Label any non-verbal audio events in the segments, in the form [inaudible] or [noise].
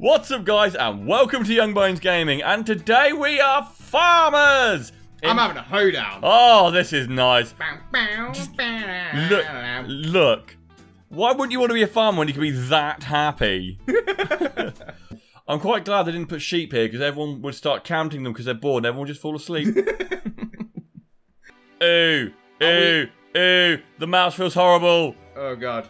What's up, guys, and welcome to Young Bones Gaming. And today we are farmers. In- I'm having a hoedown. oh, this is nice. Look. Look. Why wouldn't you want to be a farmer when you can be that happy? [laughs] I'm quite glad they didn't put sheep here because everyone would start counting them because they're bored and everyone would just fall asleep. [laughs] ooh, ooh, ooh. The mouse feels horrible. Oh god.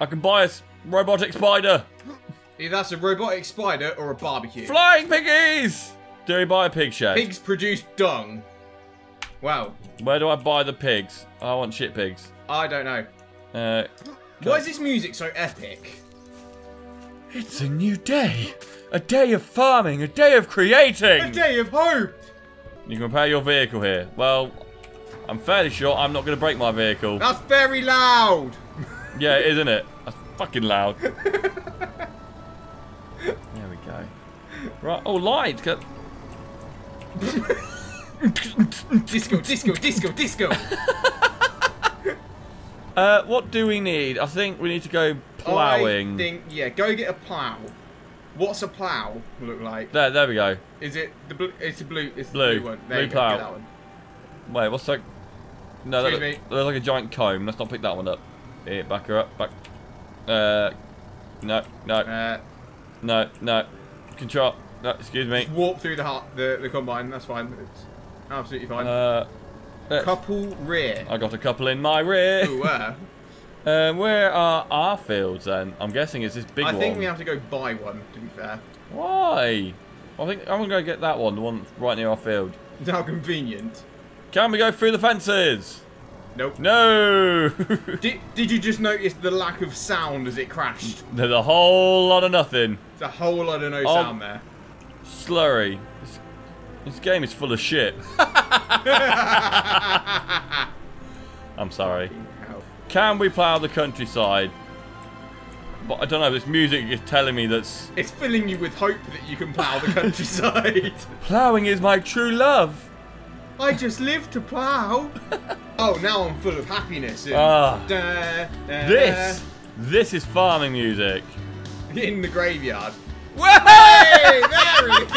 I can buy a robotic spider. [gasps] [gasps] Either that's a robotic spider or a barbecue. Flying piggies! Do we buy a pig shed? Pigs produce dung. Wow. Where do I buy the pigs? I want shit pigs. I don't know. Uh, Why is this music so epic? it's a new day. A day of farming. A day of creating. A day of hope. You can repair your vehicle here. Well, I'm fairly sure I'm not going to break my vehicle. That's very loud. Yeah, isn't it? That's fucking loud. [laughs] there we go. Right. Oh, lights. Go- [laughs] Disco, disco, disco, disco. [laughs] Uh, what do we need? I think we need to go ploughing. I think yeah. Go get a plow. What's a plow look like? There, there we go. Is it the blue? It's a blue. It's Blue. the blue one. There Blue you go, plow. Get that one. Wait, what's that? No, that look, looks like a giant comb. Let's not pick that one up. Here, back her up. Back. Uh, no, no, Uh, no, no. Control. No, excuse me. walk through the heart, the the combine. That's fine. It's absolutely fine. Uh, Couple rear. I got a couple in my rear. Ooh, where? [laughs] Um, where are our fields then? I'm guessing it's this big I one. I think we have to go buy one. To be fair, Why? I think I'm gonna go get that one, the one right near our field. it's [laughs] how convenient. Can we go through the fences? Nope. No. [laughs] Did, did you just notice the lack of sound as it crashed? There's a whole lot of nothing. It's a whole lot of no Oh. sound there. Slurry. This, this game is full of shit. [laughs] I'm sorry. Can we plough the countryside? But I don't know, this music is telling me that's... It's filling you with hope that you can plough the countryside. [laughs] ploughing is my true love. I just live to plough. [laughs] oh, now I'm full of happiness. and Ah. da, da, This, this is farming music. in the graveyard. Hey, there.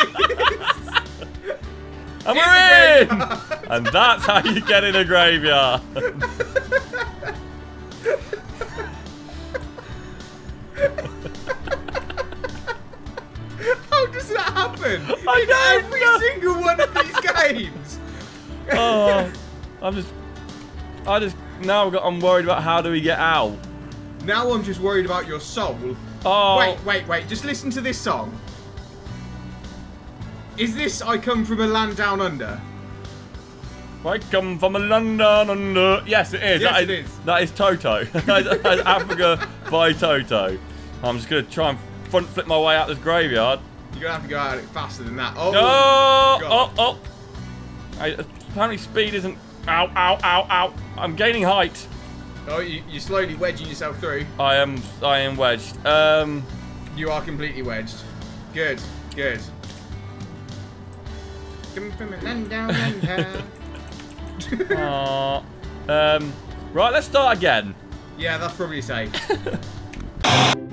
And we're in! And that's how you get in a graveyard. How does that happen? I in every know. single one of these games. oh, I'm just, I just now got, I'm worried about how do we get out. Now I'm just worried about your soul. Oh, Wait, wait, wait. Just listen to this song. Is this I Come From a Land Down Under? I come from a land down under. Yes, it is. Yes, That it is. That is Toto. [laughs] that is that is Africa by Toto. I'm just gonna try and front flip my way out of this graveyard. You're gonna have to go at it faster than that. Oh, Oh, oh, oh. I, apparently speed isn't. Ow, ow, ow, ow. I'm gaining height. oh you, you're slowly wedging yourself through. I am, I am wedged. Um, You are completely wedged. Good, good. [laughs] aw. um, right, let's start again. yeah, that's probably safe. [laughs]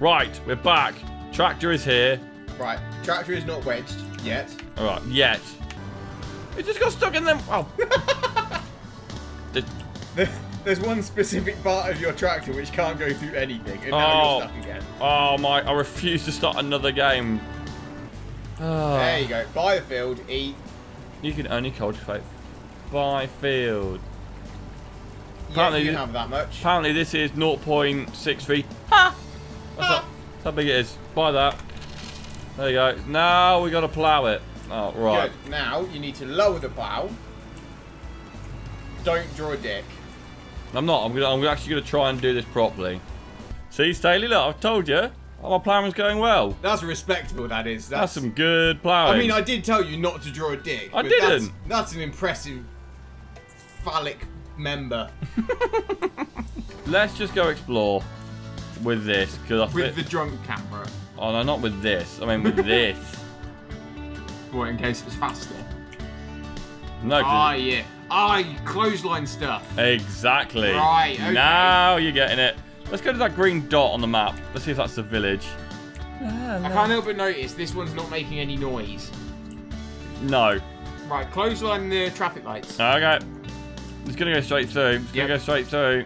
Right, we're back. Tractor is here. right, tractor is not wedged yet. All right, yet. It just got stuck in them. Oh. [laughs] The- There's one specific part of your tractor which can't go through anything, and now Oh. you're stuck again. Oh my! I refuse to start another game. Ah, There you go. Buy the field, eat. you can only cultivate by field. Apparently you you- have that much. Apparently, this is 0.63. Ha! That's, how, that's how big it is. Buy that. There you go. Now we got to plough it. Oh right. Good. Now you need to lower the plow. Don't draw a dick. I'm not. I'm gonna. I'm actually gonna try and do this properly. See, Staley, look, I've told you. My ploughing's going well. That's respectable. That is. That's That's. some good ploughing. I mean, I did tell you not to draw a dick. I but That's, didn't. that's an impressive phallic member [laughs] Let's just go explore with this because with the drunk camera. Oh no, not with this. I mean with [laughs] this. Well, in case it's faster. No. Ah, yeah. Ah, you clothesline stuff. Exactly. Right, okay. Now you're getting it. Let's go to that green dot on the map. Let's see if that's the village. I can't help but notice this one's not making any noise. No. Right, clothesline the traffic lights. Okay. It's gonna go straight through. It's gonna Yep. go straight through.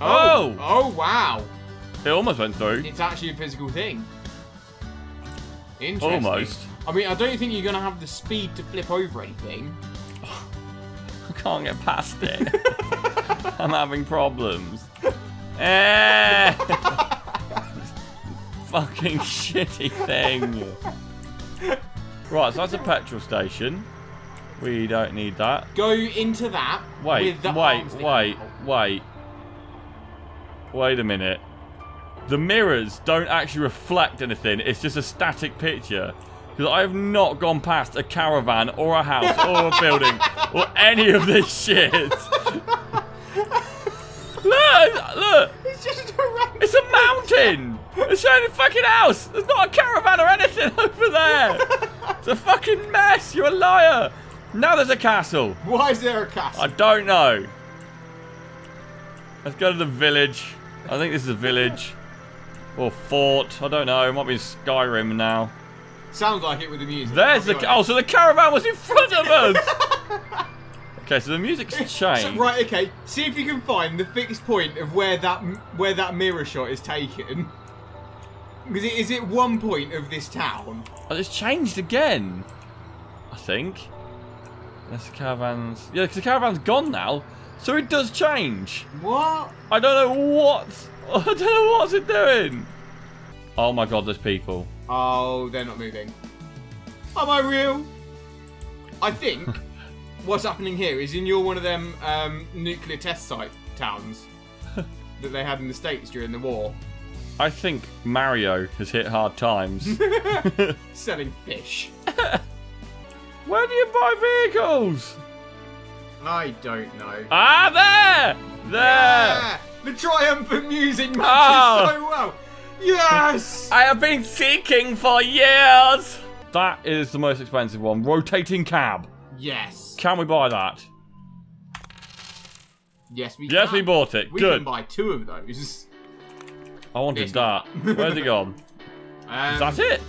Oh! Oh! Oh, wow. It almost went through. It's actually a physical thing. Interesting. Almost. I mean, I don't think you're going to have the speed to flip over anything. I can't get past it. I'm having problems. Eh. [laughs] Fucking shitty thing. Right, so that's a petrol station. We don't need that. Go into that Wait, with the wait, wait, wait. Wait a minute. The mirrors don't actually reflect anything. It's just a static picture. Because I have not gone past a caravan or a house or a [laughs] building or any of this shit. look, look. It's just a. It's a mountain. It's showing a fucking house. There's not a caravan or anything [laughs] over there. It's a fucking mess. You're a liar. Now there's a castle. Why is there a castle? I don't know. Let's go to the village. I think this is a village. Or fort. I don't know. It might be Skyrim now. Sounds like it with the music. There's the... Oh, so the caravan was in front of us! [laughs] okay, so the music's [laughs] So, changed. right, okay. See if you can find the fixed point of where that where that mirror shot is taken. Because it is it one point of this town. Oh, it's changed again. I think. That's the caravan's... Yeah, because the caravan's gone now. So it does change. What? I don't know what... [laughs] I don't know what's it doing. Oh my god, there's people. Oh, they're not moving. Am I real? I think [laughs] what's happening here is in your one of them um, nuclear test site towns [laughs] that they had in the states during the war, I think Mario has hit hard times. [laughs] selling fish. Where do you buy vehicles? I don't know. Ah, there! There! Yeah, the triumphant music matches Oh. so well. Yes. I have been seeking for years! That is the most expensive one. Rotating cab. Yes. Can we buy that? Yes, we. Yes, can. we bought it. We Good. can buy two of those. I wanted This that. Where's it gone? [laughs] Um, Is that it?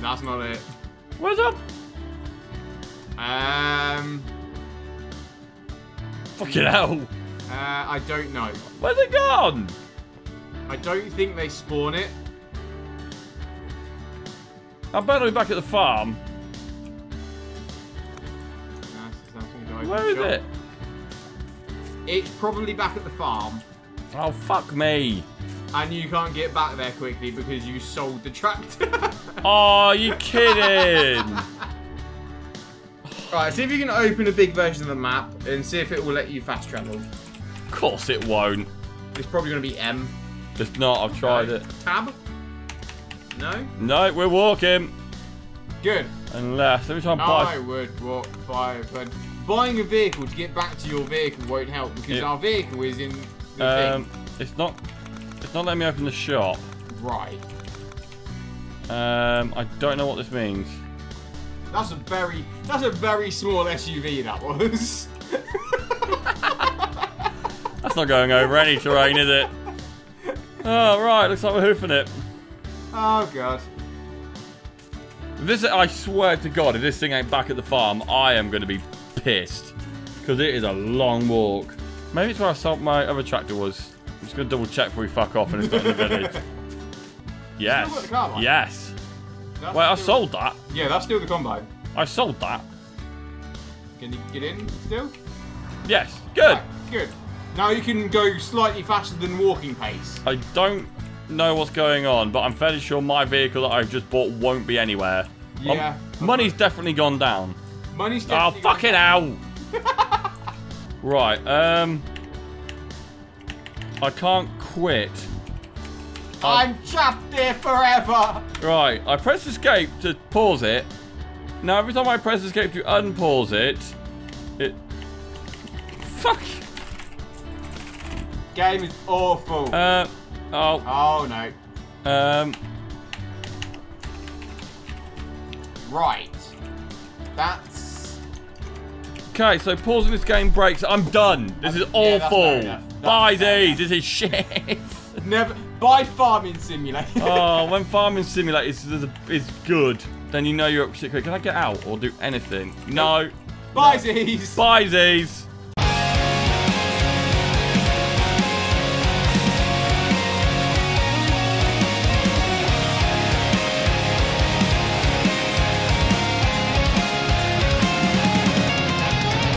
That's not it. Where's that? Um. Fucking hell. Uh, I don't know. Where's it gone? I don't think they spawn it. I better be back at the farm. That's- that's gonna go open Where is shop. it? It's probably back at the farm, Oh, fuck me. and you can't get back there quickly because you sold the tractor. [laughs] Oh, you kidding? Alright, see if you can open a big version of the map and see if it will let you fast travel. of course it won't. It's probably going to be M. It's not. I've tried it. Tab? No? No, we're walking. Good. Unless, let me try and I buy. would walk by, but buying a vehicle to get back to your vehicle won't help because our vehicle is in the Um, thing. it's not. It's not letting me open the shop. Right. Um, I don't know what this means. That's a very, that's a very small SUV that was. [laughs] That's not going over any terrain, is it? Oh, right. Looks like we're hoofing it. oh god. If This, I swear to God, if this thing ain't back at the farm, I am going to be pissed. Because it is a long walk. Maybe it's where I sold my other tractor was. I'm just going to double check before we fuck off and it's not in the village. [laughs] Yes. the? Yes. That's Wait, I sold that. Yeah, that's still the combine. I sold that. Can you get in still? Yes. Good. Good. Now you can go slightly faster than walking pace. I don't know what's going on, but I'm fairly sure my vehicle that I've just bought won't be anywhere. Yeah. Um, money's definitely gone down. Money's down. Oh, definitely fucking hell! right, um... I can't quit. I'm trapped here forever. Right, I press escape to pause it. Now, every time I press escape to unpause it, it... Fuck! Game is awful. Uh, oh, oh no. um... Right. That's Okay, so pausing this game breaks. I'm done. This is that's fair awful. Bye, fair these. This is shit. [laughs] Never buy farming simulator. oh, [laughs] when farming simulator is, is, is good, then you know you're up shit creek. Can I get out or do anything? No. buy these. Bye, these.